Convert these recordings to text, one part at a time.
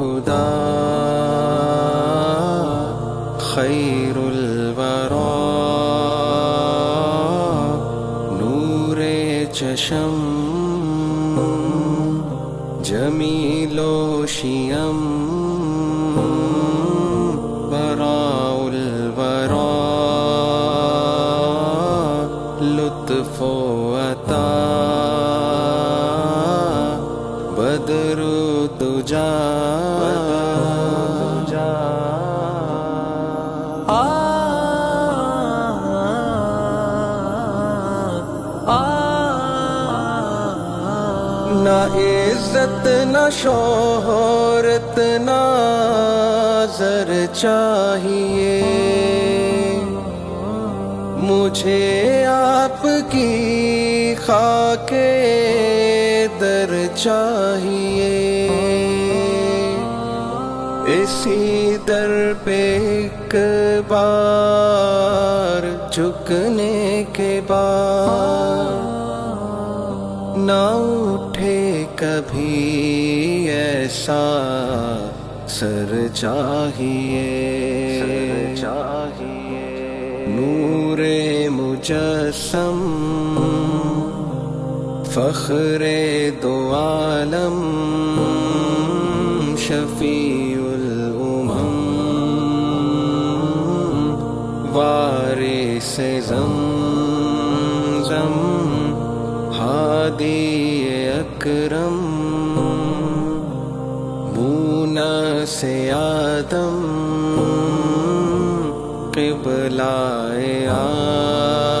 الہدا خیر الورا نور چشم جمیل و شیم براء الورا لطف و عطا بدر دجا نہ عزت نہ شہرت نہ زر چاہیے مجھے آپ کی خاک در چاہیے اسی در پہ ایک بار جھکنے کے بعد نہ اٹھے کبھی ایسا سر چاہیے چاہیے نور مجسم فخر دو عالم شفیع الامم وارث زمزم ہادی اکرم بونا سے آدم قبلہ عالم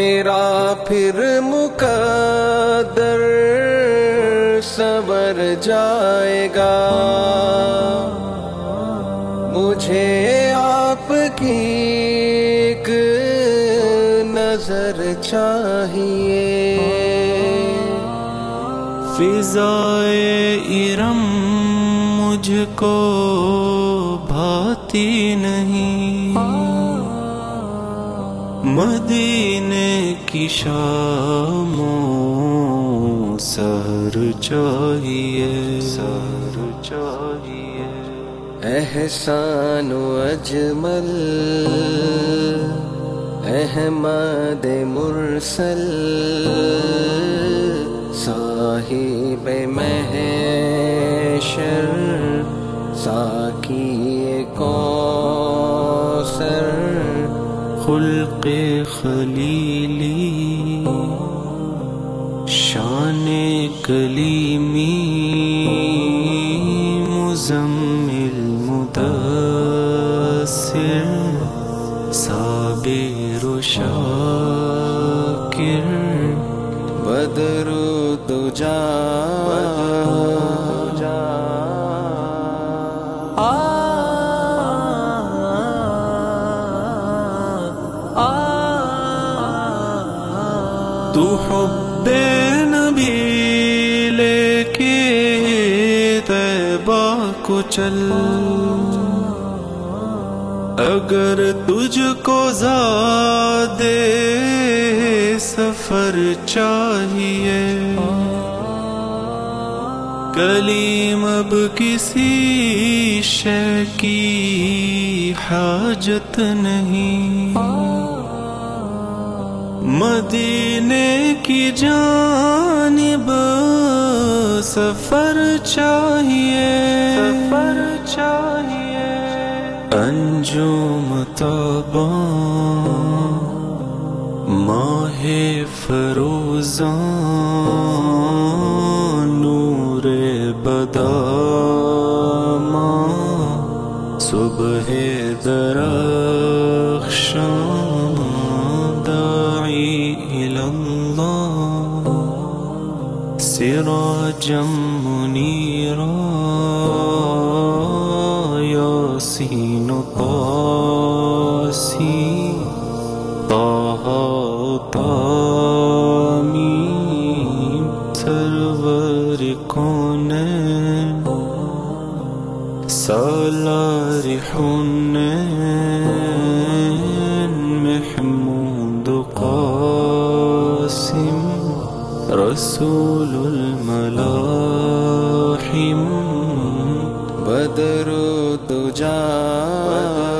میرا پھر مقدر سبر جائے گا۔ مجھے آپ کی ایک نظر چاہیے۔ فضائے ارم مجھ کو بھاتی نہیں۔ مدینے کی شام سہر چاہیے۔ سہر چاہیے احسان و اجمل، احمد مرسل، صاحب محشر ساکی کوثر خلق خلیلی شان کلیمی مزمل مدثر صابر و تو حب نبی لے کے طیبہ کو چل۔ اگر تجھ کو زیادہ سفر چاہیے۔ کلیم اب کسی شے کی حاجت نہیں۔ مدینے کی جانب سفر چاہیے۔ سفر چاہیے۔ انجم تاباں ماہ فروزان نور بداما صبح درخشان سراجا منیرا یاسین طاسی طه طامیم سرور کونین سالار حنین رسول الملاحم بدر دجا